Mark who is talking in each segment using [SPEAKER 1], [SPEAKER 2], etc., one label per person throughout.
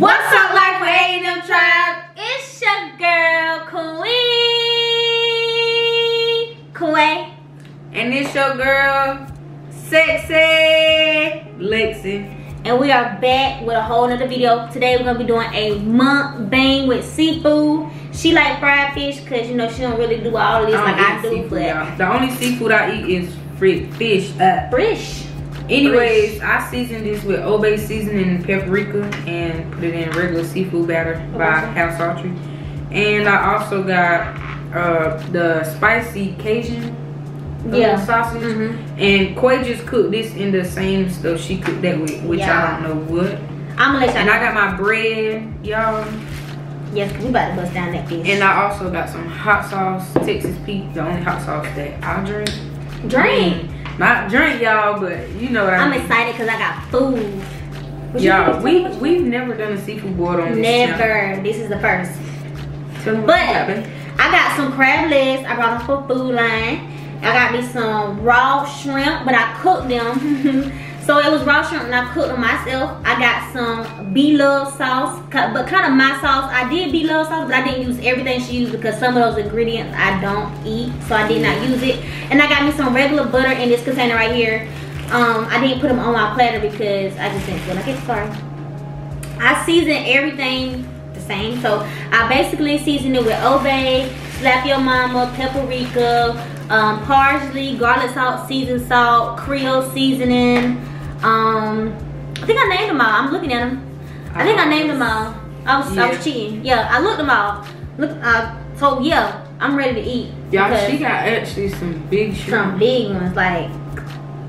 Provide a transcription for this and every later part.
[SPEAKER 1] What's up, like A&M Tribe? It's your girl, Queen. Quay.
[SPEAKER 2] And it's your girl, Sexy Lexi.
[SPEAKER 1] And we are back with a whole nother video. Today we're gonna be doing a mukbang with seafood. She like fried fish because you know she don't really do all of this like I do.
[SPEAKER 2] seafood,
[SPEAKER 1] But.
[SPEAKER 2] The only seafood I eat is fried fish. Uh,
[SPEAKER 1] fresh.
[SPEAKER 2] Anyways, I seasoned this with Old Bay seasoning and paprika and put it in regular seafood batter by
[SPEAKER 1] Okay.
[SPEAKER 2] House Autry. And I also got uh, the spicy Cajun
[SPEAKER 1] Yeah.
[SPEAKER 2] sausage.
[SPEAKER 1] Mhm.
[SPEAKER 2] And Quay just cooked this in the same stuff she cooked that with, which
[SPEAKER 1] Yeah.
[SPEAKER 2] I don't know what.
[SPEAKER 1] I'm gonna let y'all
[SPEAKER 2] And. I got my bread, y'all.
[SPEAKER 1] Yes, we about to bust down that fish.
[SPEAKER 2] And I also got some hot sauce, Texas Pete, the only hot sauce that I drink.
[SPEAKER 1] drink.
[SPEAKER 2] Not drink, y'all, but you know what I
[SPEAKER 1] I'm
[SPEAKER 2] mean.
[SPEAKER 1] excited because I got food.
[SPEAKER 2] Y'all, we we've never done a seafood boil on this.
[SPEAKER 1] Never. This is the first. But. I got some crab legs. I brought them for Food Lion. I got me some raw shrimp, but I cooked them. so it was raw shrimp and I cooked them myself. I got some B-Love sauce, but kind of my sauce. I did B-Love sauce, but I didn't use everything she used because some of those ingredients I don't eat, so I did not use it. And I got me some regular butter in this container right here. Um, I didn't put them on my platter because I just didn't feel like it. Sorry. I season everything the same. So I basically season it with Old Bay, Slap Your Mama, paprika, um, parsley, garlic salt, seasoned salt, Creole seasoning. Um, I think I named them all. I'm looking at them. I think I named them all. I was I was cheating. Yeah, I looked them all. Look, uh, so yeah, I'm ready to eat.
[SPEAKER 2] Y'all, she got actually some big
[SPEAKER 1] some
[SPEAKER 2] shrimp.
[SPEAKER 1] big ones like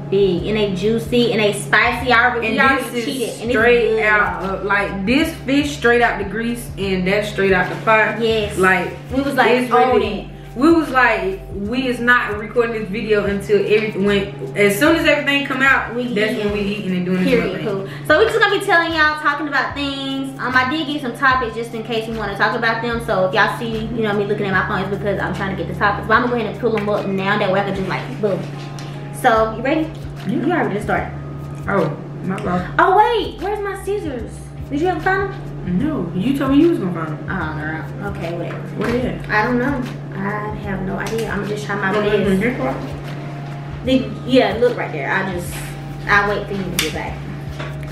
[SPEAKER 1] big and they juicy and they spicy. I already,
[SPEAKER 2] And
[SPEAKER 1] already
[SPEAKER 2] this
[SPEAKER 1] cheated.
[SPEAKER 2] is
[SPEAKER 1] And
[SPEAKER 2] straight out, of, like this fish straight out the grease, and that straight out the pot.
[SPEAKER 1] Yes.
[SPEAKER 2] Like
[SPEAKER 1] We was like on
[SPEAKER 2] really-
[SPEAKER 1] it.
[SPEAKER 2] We was like, we is not recording this video until every when as soon as everything come out,
[SPEAKER 1] We
[SPEAKER 2] that's
[SPEAKER 1] eating.
[SPEAKER 2] when we eating and doing
[SPEAKER 1] Period. Cool. So we're just gonna be telling y'all, talking about things. Um, I did get some topics just in case you want to talk about them. So if y'all see, you know, me looking at my phone, it's because I'm trying to get the topics. But I'm gonna go ahead and pull them up now. That way I can just like boom. So you ready?
[SPEAKER 2] Yeah.
[SPEAKER 1] You already just started.
[SPEAKER 2] Oh, my bad.
[SPEAKER 1] Oh wait, where's my scissors? Did you ever find them?
[SPEAKER 2] No, you told me you was gonna find them.
[SPEAKER 1] Oh, girl. Okay, whatever.
[SPEAKER 2] What is it?
[SPEAKER 1] I don't know. I have no idea. I'm just trying my
[SPEAKER 2] in
[SPEAKER 1] best. The, yeah, look right there. I just, I wait for you to get back.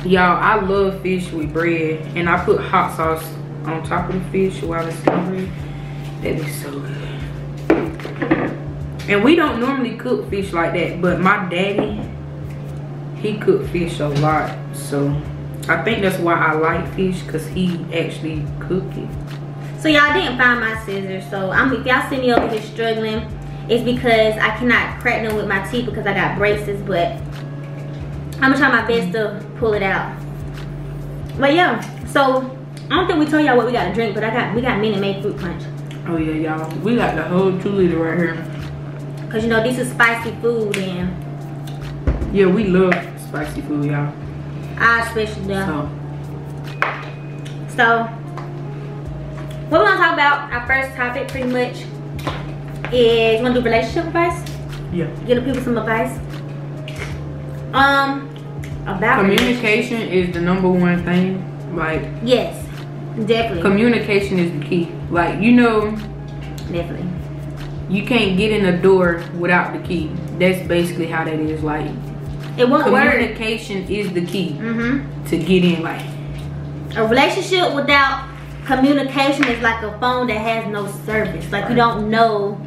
[SPEAKER 2] Y'all, I love fish with bread, and I put hot sauce on top of the fish while it's in bread. That is so good. And we don't normally cook fish like that, but my daddy, he cooked fish a lot. So I think that's why I like fish, cause he actually cooked it.
[SPEAKER 1] So y'all didn't find my scissors. So I'm if y'all see me over here struggling, it's because I cannot crack them with my teeth because I got braces, but I'm gonna try my best to pull it out. But yeah, so I don't think we told y'all what we gotta drink, but I got we got Minute Maid fruit punch.
[SPEAKER 2] Oh yeah, y'all, we got the whole two liter right here.
[SPEAKER 1] Cause you know this is spicy food and
[SPEAKER 2] Yeah, we love spicy food, y'all.
[SPEAKER 1] I especially do.
[SPEAKER 2] So
[SPEAKER 1] So, what we're gonna talk about, our first topic pretty much is you wanna do relationship advice?
[SPEAKER 2] yeah.
[SPEAKER 1] Give the people some advice. Um, about
[SPEAKER 2] Communication is the number one thing. Like
[SPEAKER 1] Yes, definitely,
[SPEAKER 2] communication is the key. Like you know,
[SPEAKER 1] definitely.
[SPEAKER 2] you can't get in the door without the key. That's basically how that is. Like
[SPEAKER 1] It won't work.
[SPEAKER 2] communication is the key
[SPEAKER 1] Mm-hmm.
[SPEAKER 2] to get in. Like
[SPEAKER 1] A relationship without communication is like a phone that has no service. Like you don't know,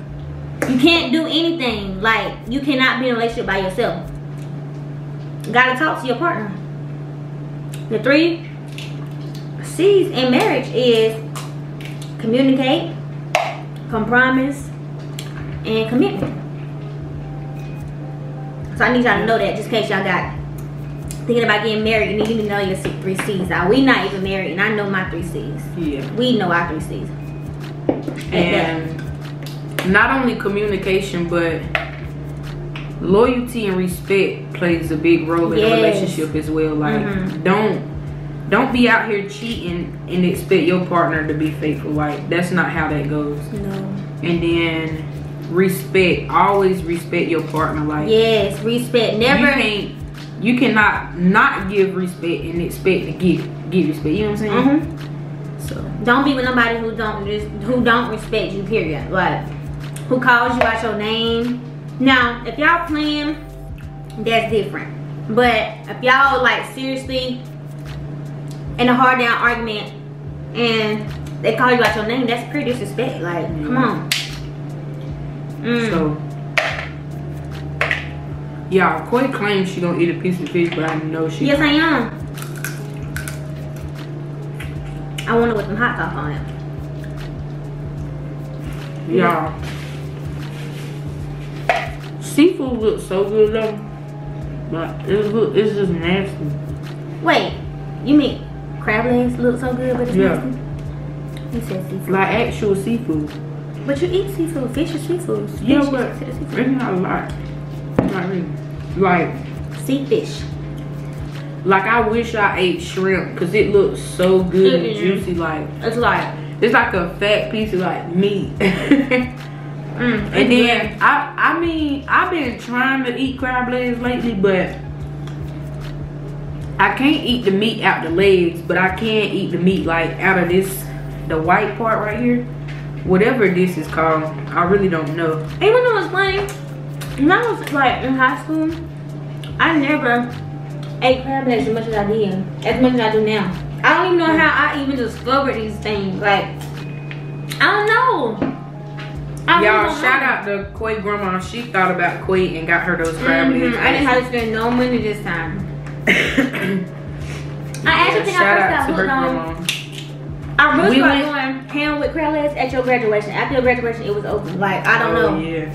[SPEAKER 1] you can't do anything. Like you cannot be in a relationship by yourself. You gotta talk to your partner. The three C's in marriage is communicate, compromise, and commitment. So I need y'all to know that just in case y'all got thinking about getting married, you need to know your three C's. Now we not even married, and I know my three C's.
[SPEAKER 2] yeah.
[SPEAKER 1] We know our three C's.
[SPEAKER 2] And not only communication, but loyalty and respect plays a big role in
[SPEAKER 1] Yes.
[SPEAKER 2] a relationship as well. Like
[SPEAKER 1] Mhm.
[SPEAKER 2] don't don't be out here cheating and expect your partner to be faithful. Like that's not how that goes.
[SPEAKER 1] No.
[SPEAKER 2] And then respect. Always respect your partner. Like
[SPEAKER 1] Yes, respect.
[SPEAKER 2] you
[SPEAKER 1] Never.
[SPEAKER 2] can't you cannot not give respect and expect to get get respect. You know what I'm saying?
[SPEAKER 1] Mm-hmm.
[SPEAKER 2] So
[SPEAKER 1] Don't be with nobody who don't just who don't respect you. Period. Like who calls you out your name. Now, if y'all playing, that's different. But if y'all like seriously in a hard down argument and they call you out your name, that's pretty disrespect. Like, come on. Mm.
[SPEAKER 2] so yeah, Quay claims she don't eat a piece of fish, but I know she.
[SPEAKER 1] yes, I am. I want wonder what some hot sauce on it.
[SPEAKER 2] Yeah. Seafood looks so good though, but it's it's just nasty.
[SPEAKER 1] Wait, you mean crab legs look so good, but it's
[SPEAKER 2] Yeah.
[SPEAKER 1] nasty? You said seafood.
[SPEAKER 2] Like actual seafood.
[SPEAKER 1] But you eat seafood. Fish is seafood. Fish
[SPEAKER 2] Yeah, but it's not a lot. Not really. Like
[SPEAKER 1] Sea fish.
[SPEAKER 2] like I wish I ate shrimp because it looks so good and juicy. Like
[SPEAKER 1] It's like,
[SPEAKER 2] it's like a fat piece of like meat.
[SPEAKER 1] mm,
[SPEAKER 2] And then I I mean I've been trying to eat crab legs lately, but I can't eat the meat out the legs, but I can eat the meat like out of this the white part right here. Whatever this is called, I really don't know.
[SPEAKER 1] even though it's funny, when I was like in high school, I never ate crab legs as much as I did, as much as I do now. I don't even know how I even discovered these things. Like, I don't know.
[SPEAKER 2] Y'all shout out to Quay grandma. She thought about Quay and got her those crab
[SPEAKER 1] Mhm,
[SPEAKER 2] legs.
[SPEAKER 1] I didn't have to spend no money this time. I actually think I first
[SPEAKER 2] to her
[SPEAKER 1] got hooked on.
[SPEAKER 2] grandma.
[SPEAKER 1] I really
[SPEAKER 2] We
[SPEAKER 1] started
[SPEAKER 2] went-
[SPEAKER 1] going ham with crab legs at your graduation. After your graduation, it was open. Like I don't
[SPEAKER 2] Oh,
[SPEAKER 1] know.
[SPEAKER 2] Yeah.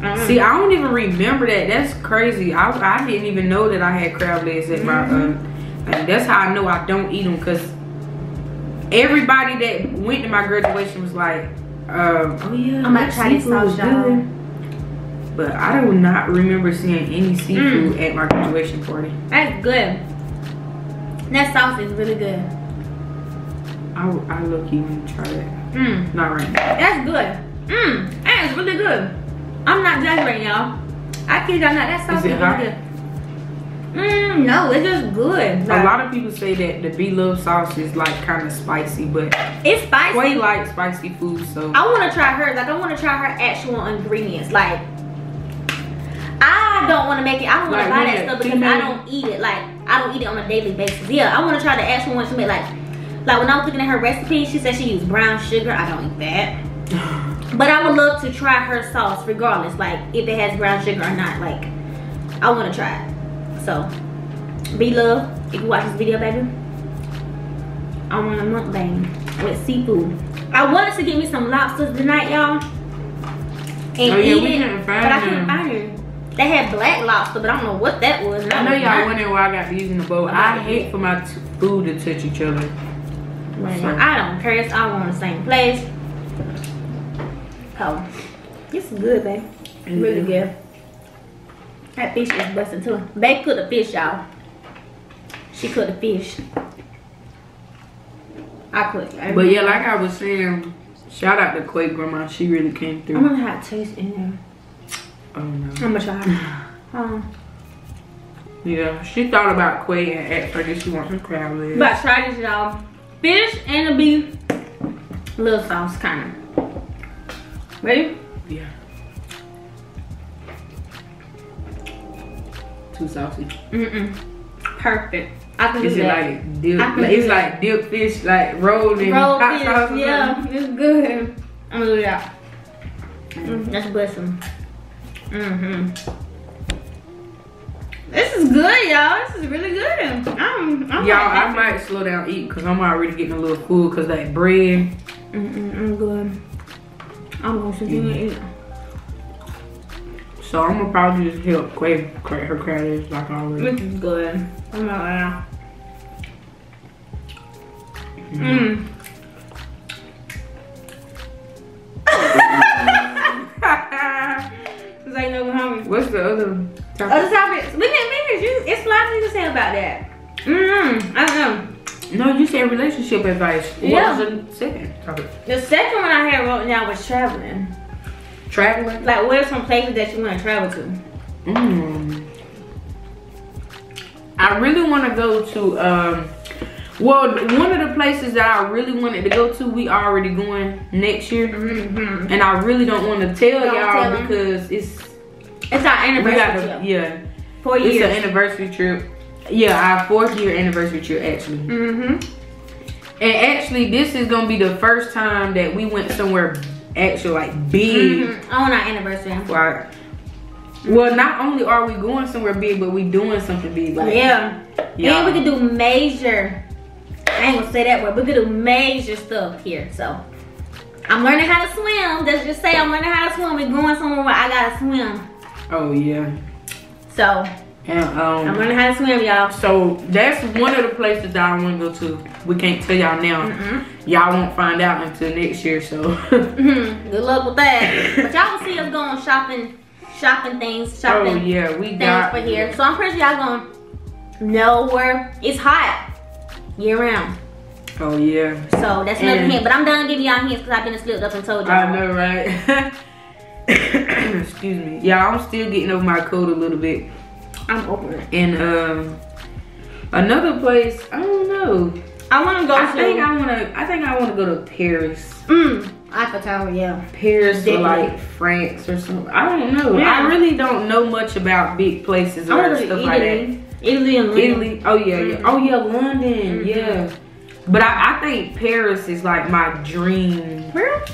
[SPEAKER 1] Mm.
[SPEAKER 2] See, I don't even remember that. That's crazy. I, I didn't even know that I had crab legs at my.
[SPEAKER 1] Mhm.
[SPEAKER 2] Uh, and that's how I know I don't eat them because everybody that went to my graduation was like, um, "Oh yeah,
[SPEAKER 1] I'm gonna try this
[SPEAKER 2] seafood was
[SPEAKER 1] sauce, y'all.
[SPEAKER 2] good." But I do not remember seeing any seafood
[SPEAKER 1] Mm.
[SPEAKER 2] at my graduation party.
[SPEAKER 1] That's good. That sauce is really good.
[SPEAKER 2] I, I look you to try that.
[SPEAKER 1] Mm.
[SPEAKER 2] Not right now.
[SPEAKER 1] That's good. Mmm. That is really good. I'm not exaggerating, y'all. I kid y'all not. That sauce
[SPEAKER 2] Is
[SPEAKER 1] is,
[SPEAKER 2] it
[SPEAKER 1] really good. Mmm. No, it's just good.
[SPEAKER 2] A lot of people say that the B Love sauce is like kind of spicy, but
[SPEAKER 1] It's spicy.
[SPEAKER 2] Quay like spicy food, so
[SPEAKER 1] I want to try her. Like, I want to try her actual ingredients. Like, I don't want to make it. I don't want
[SPEAKER 2] Like,
[SPEAKER 1] to buy that stuff because I don't eat it. Like, I don't eat it on a daily basis. Yeah, I want to try the actual one she made. Like, like when I was looking at her recipe, she said she used brown sugar. I don't eat that. But I would love to try her sauce regardless. Like, if it has brown sugar or not. Like, I want to try it. So, B-Love. If you watch this video, baby. I want a mukbang with seafood. I wanted to get me some lobsters tonight, y'all. And
[SPEAKER 2] Oh, yeah,
[SPEAKER 1] eat
[SPEAKER 2] we
[SPEAKER 1] it, but I couldn't
[SPEAKER 2] them.
[SPEAKER 1] find it. They had black lobster, but I don't know what that was. and
[SPEAKER 2] I know y'all wondering why I got these in the bowl. I hate for my food to touch each other.
[SPEAKER 1] I don't care. It's all on the same place. Oh, it's good, babe. Really
[SPEAKER 2] Mhm.
[SPEAKER 1] good. That fish is busting too. They cooked the fish, y'all. She cooked the fish. I cooked.
[SPEAKER 2] But yeah, like I was saying, shout out to Quake Grandma. She really came through.
[SPEAKER 1] I'm gonna have to taste in there.
[SPEAKER 2] Oh no.
[SPEAKER 1] I'm gonna try. Um,
[SPEAKER 2] Yeah, she thought about Quay and asked her did she want some crab legs.
[SPEAKER 1] but try this, y'all. Fish and a beef, little sauce, kind of. Ready?
[SPEAKER 2] yeah. Too saucy.
[SPEAKER 1] Mm-mm. Perfect. I can
[SPEAKER 2] Is
[SPEAKER 1] do
[SPEAKER 2] it
[SPEAKER 1] that.
[SPEAKER 2] like dip?
[SPEAKER 1] I can
[SPEAKER 2] Like,
[SPEAKER 1] do
[SPEAKER 2] it's
[SPEAKER 1] that.
[SPEAKER 2] like dip fish, like rolled in
[SPEAKER 1] Rolled
[SPEAKER 2] hot
[SPEAKER 1] fish,
[SPEAKER 2] sauce.
[SPEAKER 1] yeah,
[SPEAKER 2] something?
[SPEAKER 1] it's good. I'm gonna do that. Mm, that's blessing. Mm-hmm. This is good, y'all. This is really good. I'm, I'm
[SPEAKER 2] Y'all, I might slow down eating because I'm already getting a little full because that bread.
[SPEAKER 1] Mm-mm, I'm good. I'm gonna to eat.
[SPEAKER 2] So I'm gonna probably just help Quay crack her crab legs like always.
[SPEAKER 1] This is good. I'm not. Mm. I know hungry.
[SPEAKER 2] What's the other
[SPEAKER 1] Other topics. We can finish. You, it's a lot to say about that. Mm, I don't know.
[SPEAKER 2] No, you said relationship advice. What
[SPEAKER 1] Yeah.
[SPEAKER 2] was the second topic?
[SPEAKER 1] The second one I had wrote down was traveling.
[SPEAKER 2] Traveling.
[SPEAKER 1] Like, what are some places that you want to travel to?
[SPEAKER 2] Mm. I really want to go to um well one of the places that I really wanted to go to we already going next year
[SPEAKER 1] Mm-hmm.
[SPEAKER 2] and I really don't want to tell y'all because it's
[SPEAKER 1] It's our anniversary trip.
[SPEAKER 2] yeah
[SPEAKER 1] Four years.
[SPEAKER 2] it's an anniversary trip yeah our fourth year anniversary trip actually
[SPEAKER 1] mm-hmm.
[SPEAKER 2] and actually this is gonna be the first time that we went somewhere actually like big
[SPEAKER 1] Mm-hmm. On our anniversary.
[SPEAKER 2] Right. Well, not only are we going somewhere big, but we doing something big. Like,
[SPEAKER 1] Yeah.
[SPEAKER 2] Yeah.
[SPEAKER 1] And we can do major. I ain't gonna say that word. We can do major stuff here. So I'm learning how to swim. Let's just say I'm learning how to swim. We're going somewhere where I gotta swim.
[SPEAKER 2] Oh yeah.
[SPEAKER 1] So
[SPEAKER 2] And
[SPEAKER 1] I'm gonna have to swim, y'all.
[SPEAKER 2] So that's one of the places that I want to go to. We can't tell y'all now.
[SPEAKER 1] Mm-mm.
[SPEAKER 2] Y'all won't find out until next year. So
[SPEAKER 1] Mhm. Good luck with that. But y'all will see us going shopping, shopping things,
[SPEAKER 2] oh
[SPEAKER 1] shopping
[SPEAKER 2] yeah, we
[SPEAKER 1] things
[SPEAKER 2] got
[SPEAKER 1] for here. So I'm pretty sure y'all gonna know where it's hot year round.
[SPEAKER 2] Oh yeah.
[SPEAKER 1] So that's another
[SPEAKER 2] And-
[SPEAKER 1] hint. But I'm done giving y'all hints because I've been slipped up and told y'all.
[SPEAKER 2] I know, right? Excuse me. Yeah, I'm still getting over my cold a little bit.
[SPEAKER 1] I'm over it.
[SPEAKER 2] And um, another place, I don't know.
[SPEAKER 1] I want to go
[SPEAKER 2] I
[SPEAKER 1] to.
[SPEAKER 2] think I wanna. I think I wanna go to Paris.
[SPEAKER 1] Mm, Eiffel Tower, yeah.
[SPEAKER 2] Paris or like France or something. I don't know.
[SPEAKER 1] Yeah.
[SPEAKER 2] I really don't know much about big places or
[SPEAKER 1] want to
[SPEAKER 2] stuff
[SPEAKER 1] to
[SPEAKER 2] like that.
[SPEAKER 1] Italy. Italy and London.
[SPEAKER 2] Italy. Oh yeah, yeah. Oh yeah, London.
[SPEAKER 1] Mhm.
[SPEAKER 2] Yeah. But I, I think Paris is like my dream.
[SPEAKER 1] Where?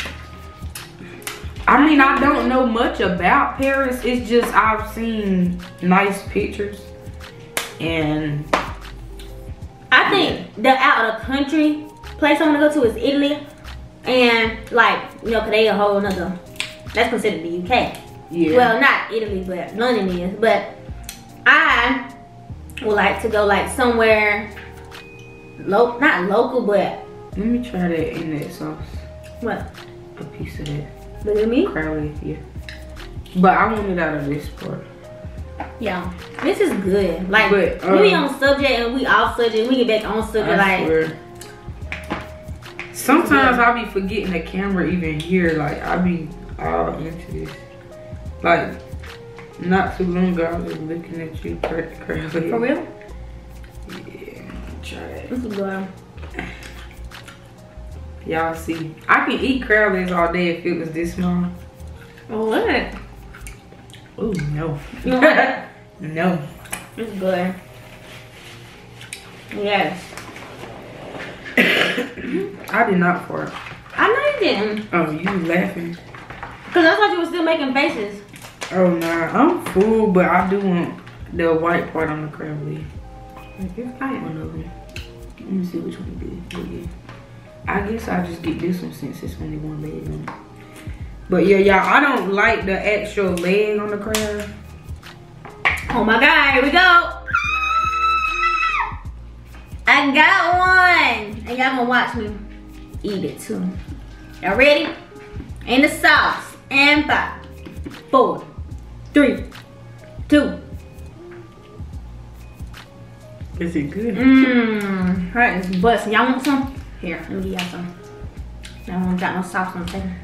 [SPEAKER 2] I mean, I don't know much about Paris. It's just I've seen nice pictures, and
[SPEAKER 1] I think the out of the country place I want to go to is Italy. And like, you know, 'cause they a whole nother, that's considered the UK.
[SPEAKER 2] yeah.
[SPEAKER 1] Well, not Italy, but London is. But I would like to go like somewhere, lo- not local, but
[SPEAKER 2] let me try that in that sauce.
[SPEAKER 1] what?
[SPEAKER 2] A piece of that
[SPEAKER 1] Look at me.
[SPEAKER 2] crowley, yeah. But I want it out of this part.
[SPEAKER 1] Yeah, this is good. Like
[SPEAKER 2] But,
[SPEAKER 1] we
[SPEAKER 2] um,
[SPEAKER 1] on subject and we off subject. And we get back on subject.
[SPEAKER 2] I
[SPEAKER 1] like
[SPEAKER 2] swear. Sometimes I be forgetting the camera even here. Like I be all into this. Like not too long ago, I was looking at you, cra- crowley.
[SPEAKER 1] for real.
[SPEAKER 2] Yeah, try that.
[SPEAKER 1] This is good.
[SPEAKER 2] Y'all see, I can eat crowleys all day if it was this small.
[SPEAKER 1] Oh, what?
[SPEAKER 2] Oh no.
[SPEAKER 1] It?
[SPEAKER 2] no.
[SPEAKER 1] It's good. Yes.
[SPEAKER 2] I did not fart.
[SPEAKER 1] I know you didn't.
[SPEAKER 2] Oh, you laughing?
[SPEAKER 1] Cause I thought you were still making faces.
[SPEAKER 2] Oh nah, I'm full, but I do want the white part on the crowley.
[SPEAKER 1] It's fine.
[SPEAKER 2] One of them. Let me see which one. Oh, yeah. I guess I'll just get this one since it's only one leg on it. But yeah, y'all, I don't like the actual leg on the crab.
[SPEAKER 1] Oh my god, here we go. I got one. And y'all gonna watch me eat it too. Y'all ready? In the sauce. And five, four, three, two.
[SPEAKER 2] Is it good?
[SPEAKER 1] Mmm. That is busting. Y'all want some? Here, let me y'all some. Don't got no sauce on thing.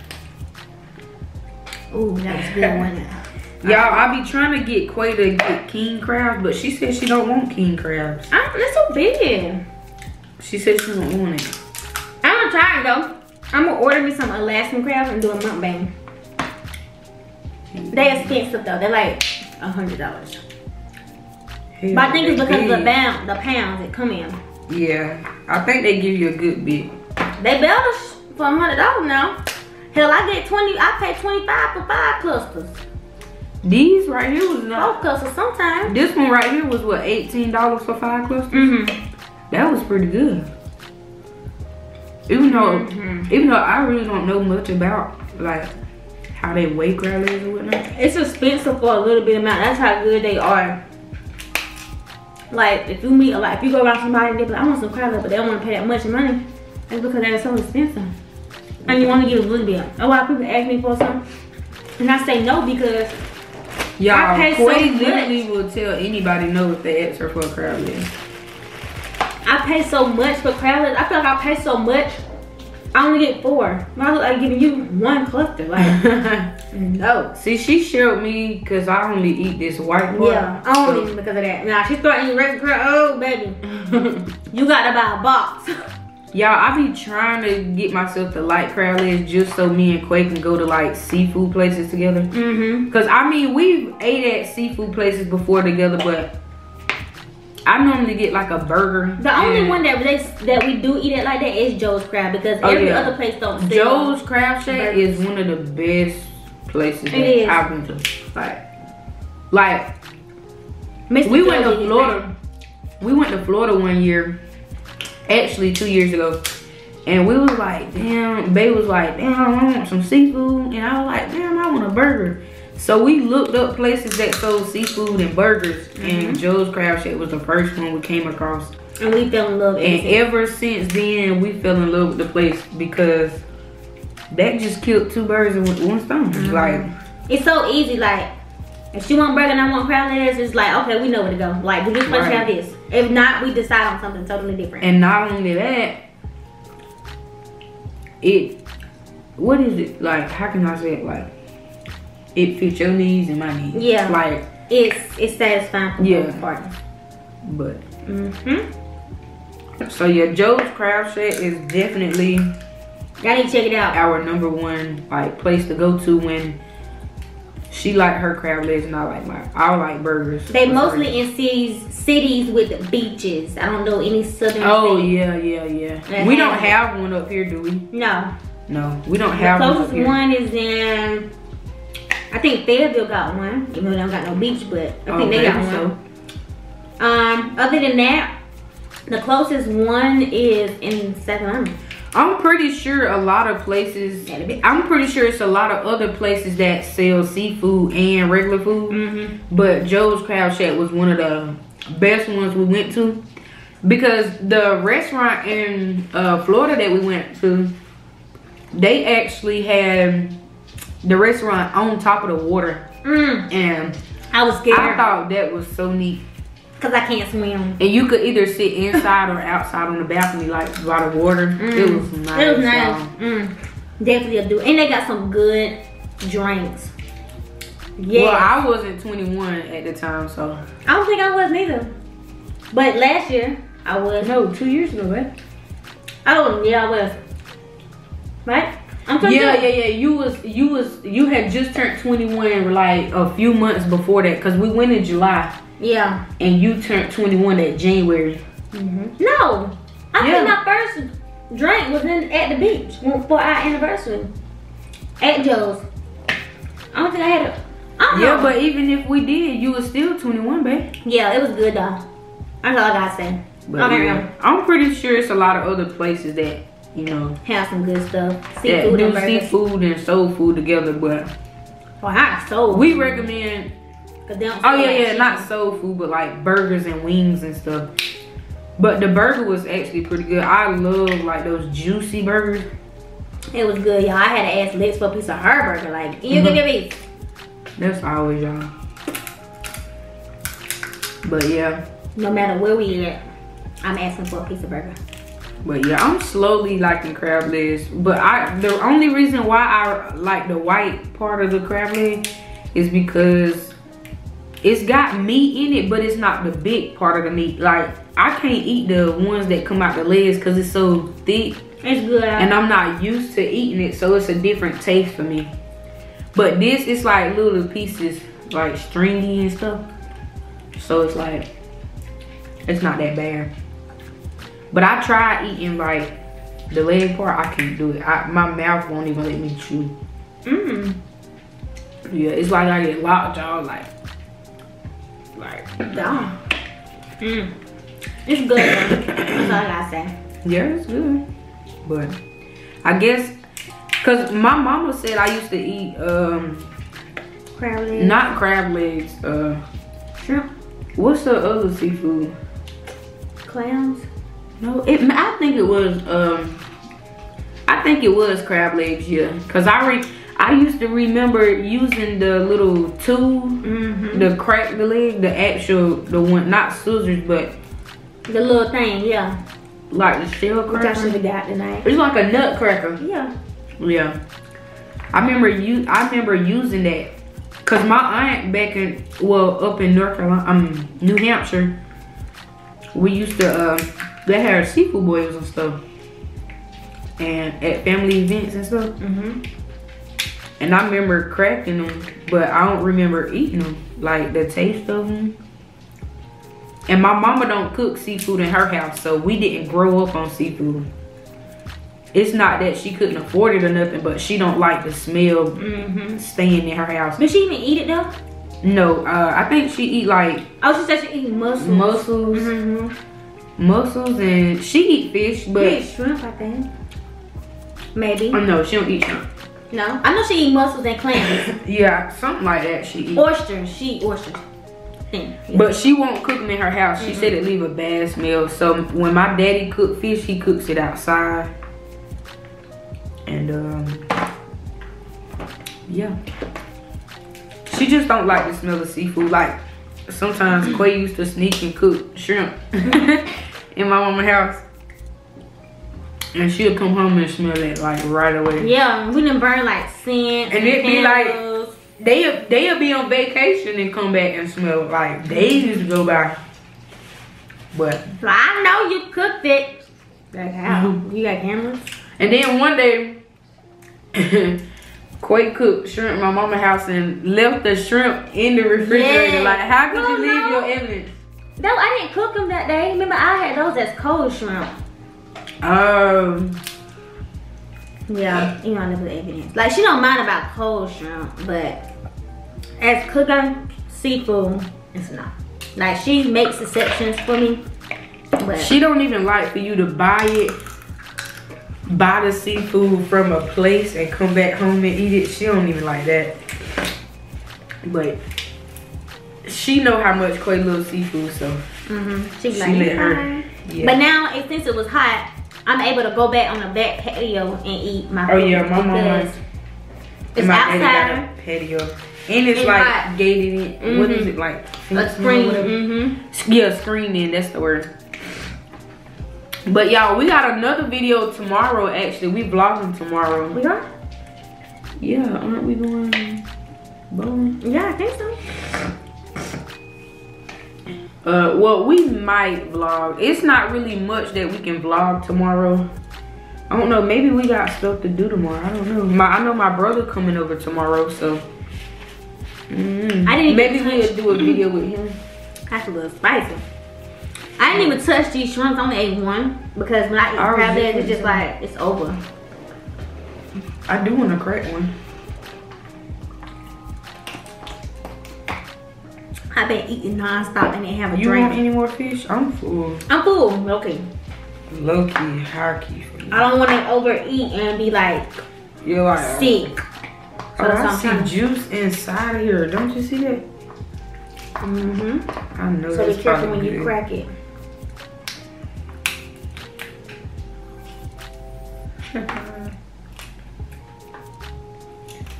[SPEAKER 1] Ooh, that was good, wasn't it?
[SPEAKER 2] Y'all, I be trying to get Quay to get king crabs, but she said she don't want king crabs.
[SPEAKER 1] Ah, that's so big.
[SPEAKER 2] She said she don't want it.
[SPEAKER 1] I'm gonna try it though. I'm gonna order me some Alaskan crabs and do a mukbang. They expensive though. They're like a hundred dollars. But I think it's because of the pound, the pounds that come in.
[SPEAKER 2] Yeah, I think they give you a good bit.
[SPEAKER 1] They better for a hundred dollars now. Hell, I get twenty. I pay twenty five for five clusters.
[SPEAKER 2] These right here was
[SPEAKER 1] Four
[SPEAKER 2] not.
[SPEAKER 1] clusters sometimes.
[SPEAKER 2] This one right here was what eighteen dollars for five clusters.
[SPEAKER 1] Mm-hmm.
[SPEAKER 2] That was pretty good. Even though,
[SPEAKER 1] Mhm.
[SPEAKER 2] even though I really don't know much about like how they weigh crowleys or whatnot.
[SPEAKER 1] It's expensive for a little bit amount. That's how good they are. Like if you meet a like if you go around somebody and they be like, I want some crab leg," but they don't want to pay that much money. it's because they're so expensive. And you want to get a little bit. A lot of people ask me for some. And I say no because
[SPEAKER 2] Y'all,
[SPEAKER 1] I pay so much.
[SPEAKER 2] literally will tell anybody no if they ask her for a crowd leg.
[SPEAKER 1] I pay so much for crab legs. I feel like I pay so much I only get four. I look like giving you one cluster. Like no.
[SPEAKER 2] See, she showed me because I only eat this white one.
[SPEAKER 1] Yeah, I only because of that. Now she's started eating regular crab. Oh baby, you got to buy a box.
[SPEAKER 2] Y'all, I be trying to get myself to like crab legs just so me and Quay can go to like seafood places together.
[SPEAKER 1] Mm-hmm.
[SPEAKER 2] Cause I mean, we've ate at seafood places before together, but I normally get like a burger.
[SPEAKER 1] The only one that they, that we do eat it like that is Joe's Crab because
[SPEAKER 2] Oh,
[SPEAKER 1] every
[SPEAKER 2] yeah.
[SPEAKER 1] other place don't.
[SPEAKER 2] Joe's Crab Shack is one of the best places that
[SPEAKER 1] It is.
[SPEAKER 2] I've been to. Like, like
[SPEAKER 1] Mr.
[SPEAKER 2] we went to Florida. We went to Florida one year, actually two years ago, and we was like, damn. Babe was like, damn, I want some seafood, and I was like, damn, I want a burger. So we looked up places that sold seafood and burgers, and Joe's Crab Shack was the first one we came across.
[SPEAKER 1] And we fell in love.
[SPEAKER 2] And ever since then, we fell in love with the place because that just killed two birds with one stone.
[SPEAKER 1] Mm-hmm.
[SPEAKER 2] Like,
[SPEAKER 1] It's so easy. Like if she want burger and I want crab legs, it's like okay, we know where to go. Like do this place
[SPEAKER 2] Right.
[SPEAKER 1] have this. If not, we decide on something totally different.
[SPEAKER 2] and not only that, it, what is it like? How can I say it? Like, it fits your needs and my needs.
[SPEAKER 1] Yeah.
[SPEAKER 2] Like,
[SPEAKER 1] it's it's satisfying for
[SPEAKER 2] Yeah.
[SPEAKER 1] both parties.
[SPEAKER 2] but
[SPEAKER 1] Mm-hmm.
[SPEAKER 2] so yeah, Joe's Crab Shack is definitely
[SPEAKER 1] Y'all need to check it out.
[SPEAKER 2] our number one like place to go to when she like her crab legs and I like my I like burgers.
[SPEAKER 1] They mostly in cities cities with beaches. I don't know any southern.
[SPEAKER 2] Oh
[SPEAKER 1] state.
[SPEAKER 2] yeah, yeah, yeah. We don't
[SPEAKER 1] it.
[SPEAKER 2] have one up here, do we?
[SPEAKER 1] No,
[SPEAKER 2] No, we don't
[SPEAKER 1] the
[SPEAKER 2] have one up
[SPEAKER 1] closest one is in. I think Fayetteville got one. Even though they don't got no beach, but I
[SPEAKER 2] Oh,
[SPEAKER 1] think they got
[SPEAKER 2] maybe
[SPEAKER 1] one. Um, other than that, the closest one is in Sacramento.
[SPEAKER 2] I'm pretty sure a lot of places. I'm pretty sure it's a lot of other places that sell seafood and regular food.
[SPEAKER 1] Mm-hmm.
[SPEAKER 2] But Joe's Crab Shack was one of the best ones we went to because the restaurant in uh, Florida that we went to, they actually had the restaurant on top of the water,
[SPEAKER 1] Mm,
[SPEAKER 2] and
[SPEAKER 1] I was scared.
[SPEAKER 2] I thought that was so neat.
[SPEAKER 1] because I can't swim.
[SPEAKER 2] And you could either sit inside or outside on the balcony, like by the water. It was nice.
[SPEAKER 1] Mm. It was nice. Mm, definitely a do. And they got some good drinks. Yeah.
[SPEAKER 2] Well, I wasn't 21 at the time, so
[SPEAKER 1] I don't think I was neither. But last year I was.
[SPEAKER 2] no, two years ago, right?
[SPEAKER 1] Oh yeah, I was. Right? I'm talking
[SPEAKER 2] Yeah,
[SPEAKER 1] about-
[SPEAKER 2] yeah, yeah. You was, you was, you had just turned 21 like a few months before that, cause we went in July,
[SPEAKER 1] Yeah.
[SPEAKER 2] and you turned 21 that January. Mm-hmm.
[SPEAKER 1] No. I
[SPEAKER 2] Yeah.
[SPEAKER 1] think my first drink was in at the beach for our anniversary. At Joe's. I don't think I had a I don't
[SPEAKER 2] Yeah,
[SPEAKER 1] know.
[SPEAKER 2] but even if we did, you was still 21, babe.
[SPEAKER 1] Yeah, it was good though. That's all I gotta say.
[SPEAKER 2] But
[SPEAKER 1] okay,
[SPEAKER 2] yeah,
[SPEAKER 1] yeah.
[SPEAKER 2] I'm pretty sure it's a lot of other places that you know
[SPEAKER 1] Have some good stuff. Seafood
[SPEAKER 2] do
[SPEAKER 1] and burgers.
[SPEAKER 2] seafood and soul food together, but
[SPEAKER 1] Oh, not soul.
[SPEAKER 2] we recommend
[SPEAKER 1] they don't
[SPEAKER 2] Oh yeah, yeah,
[SPEAKER 1] chicken.
[SPEAKER 2] not soul food, but like burgers and wings and stuff. But the burger was actually pretty good. I love like those juicy burgers.
[SPEAKER 1] It was good, y'all. I had to ask Lex for a piece of her burger. Like, you can mm-hmm. give me.
[SPEAKER 2] That's always y'all. But yeah,
[SPEAKER 1] No matter where we at, I'm asking for a piece of burger.
[SPEAKER 2] But yeah, I'm slowly liking crab legs. But I, the only reason why I like the white part of the crab leg is because it's got meat in it, but it's not the big part of the meat. Like I can't eat the ones that come out the legs because it's so thick.
[SPEAKER 1] It's good.
[SPEAKER 2] and I'm not used to eating it, so it's a different taste for me. But this is like little pieces, like stringy and stuff. So it's like, it's not that bad. But I tried eating like the leg part, I can't do it. I, my mouth won't even let me chew.
[SPEAKER 1] mm.
[SPEAKER 2] Yeah, it's like I get lockjaw, like, like.
[SPEAKER 1] Yeah. Mm. It's good. That's all I gotta say.
[SPEAKER 2] Yeah, it's good. But I guess, cause my mama said I used to eat um
[SPEAKER 1] Crab legs.
[SPEAKER 2] Not crab legs. Uh,
[SPEAKER 1] shrimp.
[SPEAKER 2] what's the other seafood?
[SPEAKER 1] Clams.
[SPEAKER 2] No, it. I think it was. Um, I think it was crab legs. Yeah, cause I re. I used to remember using the little tool,
[SPEAKER 1] Mm-hmm.
[SPEAKER 2] the crack the leg, the actual, the one, not scissors, but
[SPEAKER 1] The little thing, yeah.
[SPEAKER 2] like the shell
[SPEAKER 1] Which I should
[SPEAKER 2] cracker.
[SPEAKER 1] have got tonight.
[SPEAKER 2] It's like a nutcracker.
[SPEAKER 1] Yeah.
[SPEAKER 2] Yeah. I remember you. I remember using that, cause my aunt back in well up in North Carolina, um, New Hampshire, we used to uh, they had seafood boils and stuff, and at family events and stuff.
[SPEAKER 1] Mm-hmm.
[SPEAKER 2] And I remember cracking them, but I don't remember eating them, like the taste of them. And my mama don't cook seafood in her house, so we didn't grow up on seafood. It's not that she couldn't afford it or nothing, but she don't like the smell
[SPEAKER 1] Mm-hmm.
[SPEAKER 2] staying in her house.
[SPEAKER 1] Did she even eat it though?
[SPEAKER 2] No, uh, I think she eat like
[SPEAKER 1] Oh, she said she eat mussels.
[SPEAKER 2] mussels,
[SPEAKER 1] Mm-hmm.
[SPEAKER 2] Mussels, and she eat fish, but
[SPEAKER 1] shrimp, I think. Maybe.
[SPEAKER 2] oh no, she don't eat shrimp.
[SPEAKER 1] No. I know she eat mussels and clams.
[SPEAKER 2] Yeah, something like that she eat.
[SPEAKER 1] oysters. She eat oysters. Hmm.
[SPEAKER 2] But she won't cook them in her house. She said it leave a bad smell. So when my daddy cook fish, he cooks it outside. And um, yeah, she just don't like the smell of seafood. Like sometimes Quay used to sneak and cook shrimp in my mama's house, and she'll come home and smell it like right away.
[SPEAKER 1] Yeah, we done burn like scents.
[SPEAKER 2] And it'd be like-. They they'll be on vacation and come back and smell like days go by. But
[SPEAKER 1] I know you cooked it. Like how?
[SPEAKER 2] Mhm.
[SPEAKER 1] You got cameras?
[SPEAKER 2] And then one day, Quake cooked shrimp at my mama's house and left the shrimp in the refrigerator.
[SPEAKER 1] Yeah.
[SPEAKER 2] Like, how could you leave your evidence?
[SPEAKER 1] No, I didn't cook them that day. Remember, I had those as cold shrimp.
[SPEAKER 2] Um,
[SPEAKER 1] Yeah, you know, I never evidence. Like she don't mind about cold shrimp, but as cooking seafood, it's not. Like she makes exceptions for me, but
[SPEAKER 2] she don't even like for you to buy it, buy the seafood from a place and come back home and eat it. She don't even like that. But she know how much Quay loves seafood, so
[SPEAKER 1] hmm she
[SPEAKER 2] she
[SPEAKER 1] like,
[SPEAKER 2] let her. Yeah.
[SPEAKER 1] But now, since it was hot, I'm able to go back on the back patio and eat my food.
[SPEAKER 2] Oh, yeah, my mama-
[SPEAKER 1] it's
[SPEAKER 2] My daddy got
[SPEAKER 1] outside.
[SPEAKER 2] patio. And it's,
[SPEAKER 1] It's
[SPEAKER 2] like
[SPEAKER 1] hot.
[SPEAKER 2] gated in. What is it like?
[SPEAKER 1] A screen. Mm-hmm.
[SPEAKER 2] Yeah, screened in. That's the word. But y'all, we got another video tomorrow. Actually, we vlogging tomorrow.
[SPEAKER 1] We are?
[SPEAKER 2] Yeah, aren't we going bowling?
[SPEAKER 1] Yeah, I think so.
[SPEAKER 2] Uh, well, we might vlog. It's not really much that we can vlog tomorrow. I don't know. Maybe we got stuff to do tomorrow. I don't know. My, I know my brother coming over tomorrow, so. Mm,
[SPEAKER 1] I didn't
[SPEAKER 2] Maybe we'll do a video with him.
[SPEAKER 1] That's a little spicy. I didn't even touch these shrimps. I only ate one because when I eat crab legs, it's just like it's over.
[SPEAKER 2] I do want to crack one.
[SPEAKER 1] I've been eating nonstop and didn't have a
[SPEAKER 2] You want
[SPEAKER 1] drink.
[SPEAKER 2] any more fish? I'm full.
[SPEAKER 1] I'm full. Okay.
[SPEAKER 2] Low key, high key for.
[SPEAKER 1] I don't want to overeat and be like
[SPEAKER 2] You're like,
[SPEAKER 1] sick.
[SPEAKER 2] Oh,
[SPEAKER 1] that's
[SPEAKER 2] I see juice inside of here. Don't you see that?
[SPEAKER 1] Mm-hmm.
[SPEAKER 2] I know
[SPEAKER 1] So be careful when you crack it.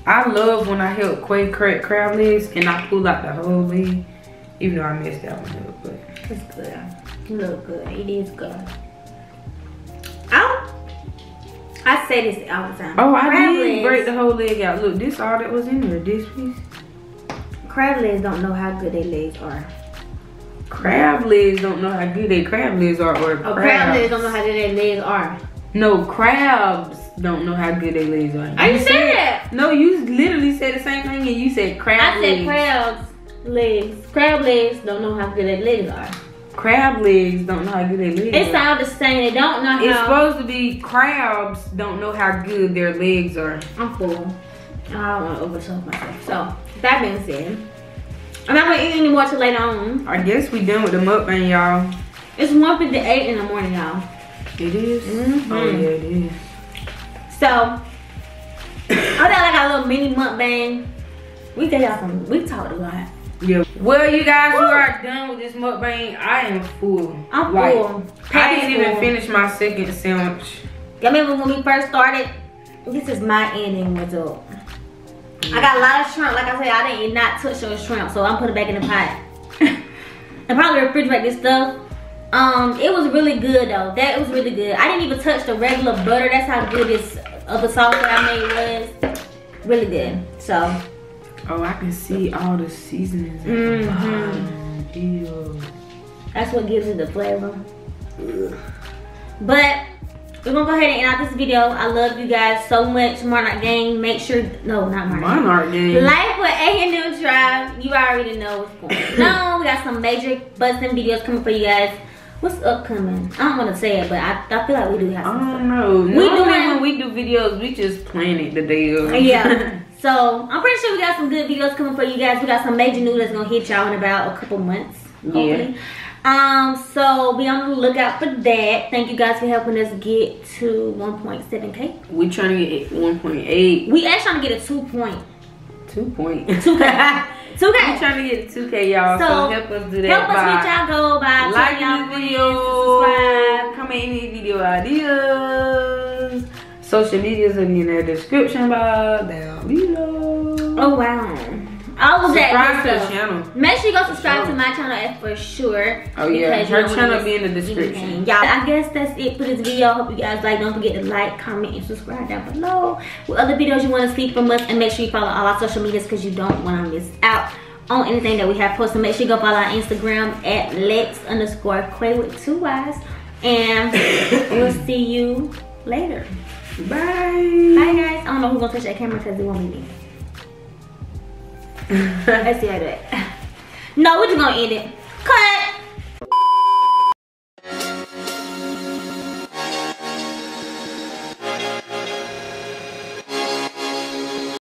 [SPEAKER 2] I love when I help Quay crack crab legs and I pull out the whole leg. Even though I messed that one up, but
[SPEAKER 1] It's good. It look good. It is good. I oh, I say this all the time.
[SPEAKER 2] oh, I
[SPEAKER 1] crab
[SPEAKER 2] did
[SPEAKER 1] legs,
[SPEAKER 2] break the whole leg out. Look, this all that was in there. This piece.
[SPEAKER 1] crab legs don't know how good their legs are.
[SPEAKER 2] Crab legs don't know how good they crab legs are, or
[SPEAKER 1] Oh, crab legs don't know how good their legs are.
[SPEAKER 2] No, crabs don't know how good their legs are.
[SPEAKER 1] I
[SPEAKER 2] You
[SPEAKER 1] said
[SPEAKER 2] said-
[SPEAKER 1] that.
[SPEAKER 2] No, you literally said the same thing, and you said crab
[SPEAKER 1] I
[SPEAKER 2] legs.
[SPEAKER 1] said crabs legs. Crab legs don't know how good their legs are.
[SPEAKER 2] Crab legs don't know how good their legs
[SPEAKER 1] It's
[SPEAKER 2] are.
[SPEAKER 1] all the same. They don't know how.
[SPEAKER 2] It's supposed to be crabs don't know how good their legs are.
[SPEAKER 1] I'm full. I don't want to overtalk myself. So that being said, I'm not gonna eat any more till later on.
[SPEAKER 2] I guess we done with the mukbang, y'all.
[SPEAKER 1] It's 1:58 in the morning, y'all.
[SPEAKER 2] It is?
[SPEAKER 1] Mhm.
[SPEAKER 2] Oh, yeah, it is.
[SPEAKER 1] So Oh, I got like a little mini mukbang. We did y'all some. We talked a lot.
[SPEAKER 2] Yeah. Well, you guys, we
[SPEAKER 1] Woo.
[SPEAKER 2] are done with this mukbang. I am full.
[SPEAKER 1] I'm
[SPEAKER 2] Like,
[SPEAKER 1] full.
[SPEAKER 2] I didn't even
[SPEAKER 1] full.
[SPEAKER 2] finish my second sandwich.
[SPEAKER 1] Y'all remember when we first started? This is my ending result. I got a lot of shrimp. Like I said, I didn't not touch those shrimp, so I'm putting it back in the pot. and probably refrigerate this stuff Um, it was really good though. That was really good. I didn't even touch the regular butter. That's how good this other sauce that I made was. Really good. So.
[SPEAKER 2] Oh, I can see all the seasonings.
[SPEAKER 1] Mm -hmm. That's what gives it the flavor. But we're gonna go ahead and end out this video. I love you guys so much. Monarch Gang. Make sure no, not Monarch.
[SPEAKER 2] Monarch Gang.
[SPEAKER 1] Like what A and M Tribe. You already know what's going on. we got some major busting videos coming for you guys. What's upcoming? I don't want to say it, but I, I feel like we do have.
[SPEAKER 2] I don't know. We Normally doing, when we do videos, we just plan it the day of.
[SPEAKER 1] Yeah. so I'm pretty sure we got some good videos coming for you guys. We got some major news that's gonna hit y'all in about a couple months. Hopefully. Yeah. Um, so be on the lookout for that. Thank you guys for helping us get to 1.7k.
[SPEAKER 2] We trying to get 1.8.
[SPEAKER 1] We actually trying to get a 2 point.
[SPEAKER 2] 2 point. 2k.
[SPEAKER 1] 2K.
[SPEAKER 2] We're trying to get 2K, y'all. So, so, help us do that.
[SPEAKER 1] Help us reach our goal by
[SPEAKER 2] liking this video, subscribe, comment any video ideas. Social medias are in the description box down below.
[SPEAKER 1] Oh wow. All of
[SPEAKER 2] that. Subscribe to the channel.
[SPEAKER 1] Make sure you go subscribe to my channel for sure.
[SPEAKER 2] Oh yeah, her channel be in the description.
[SPEAKER 1] Y'all, I guess that's it for this video. Hope you guys like. Don't forget to like, comment, and subscribe down below. What other videos you want to see from us, and make sure you follow all our social medias because you don't want to miss out on anything that we have posted. Make sure you go follow our Instagram at Lex underscore Quay with two Y's. And we'll see you later.
[SPEAKER 2] Bye.
[SPEAKER 1] Bye guys. I don't know who's gonna touch that camera because it won't be me. Let's see I do it. No, we're just gonna end it. Cut.